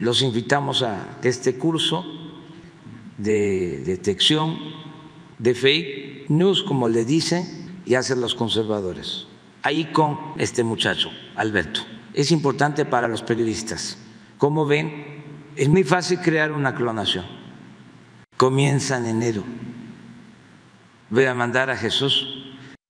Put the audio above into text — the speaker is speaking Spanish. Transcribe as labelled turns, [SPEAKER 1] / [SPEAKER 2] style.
[SPEAKER 1] los invitamos a este curso de detección de fake news, como le dicen, y hacen los conservadores. Ahí con este muchacho, Alberto. Es importante para los periodistas. Como ven, es muy fácil crear una clonación. Comienza en enero. Voy a mandar a Jesús